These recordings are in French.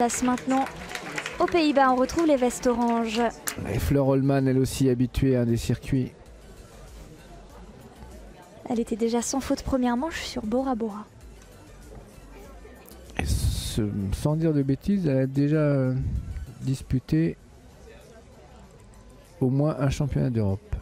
Place maintenant aux Pays-Bas, on retrouve les vestes oranges. Et Fleur Holman, elle aussi habituée à des circuits. Elle était déjà sans faute première manche sur Bora Bora. Et ce- sans dire de bêtises, elle a déjà euh, disputé au moins un championnat d'Europe.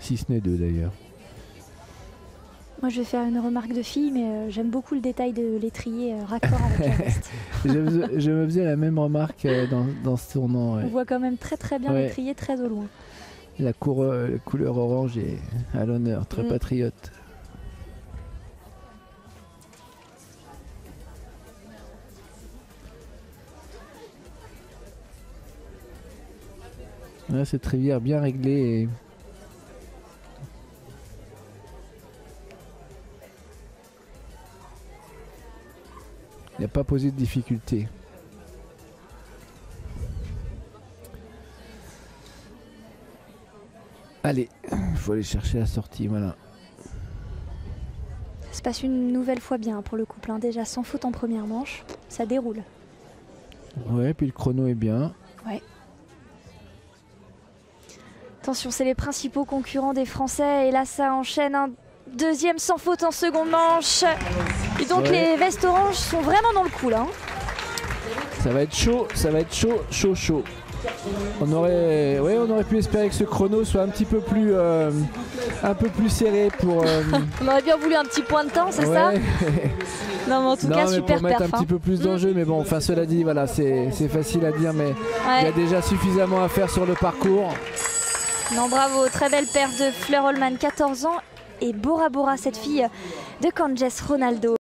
Si ce n'est deux d'ailleurs. Moi, je vais faire une remarque de fille, mais euh, j'aime beaucoup le détail de l'étrier euh, raccord avec la veste. je, me- je me faisais la même remarque euh, dans, dans ce tournant. ouais. On voit quand même très très bien Ouais. l'étrier très au loin. La, cour- la couleur orange est à l'honneur, très Mm. patriote. Ouais, cette rivière bien réglée et n'a pas posé de difficulté. Allez, il faut aller chercher la sortie, voilà. Ça se passe une nouvelle fois bien pour le couple. hein. Déjà sans faute en première manche, ça déroule. Ouais, puis le chrono est bien. Attention, c'est les principaux concurrents des Français. Et là, ça enchaîne un deuxième sans faute en seconde manche. Et donc, Ouais. les vestes oranges sont vraiment dans le coup là. hein. Ça va être chaud, ça va être chaud, chaud, chaud. On aurait, ouais, on aurait pu espérer que ce chrono soit un petit peu plus, euh, un peu plus serré pour. euh, On aurait bien voulu un petit point de temps, c'est ça. Non, mais en tout non, cas, mais super pour mettre perf. un hein. petit peu plus d'enjeu, mais bon, enfin cela dit, voilà, c'est c'est facile à dire, mais il y a déjà suffisamment à faire sur le parcours. Non, bravo, très belle paire de Fleur Holman, 14 ans, et Bora Bora, cette fille de Canges Ronaldo.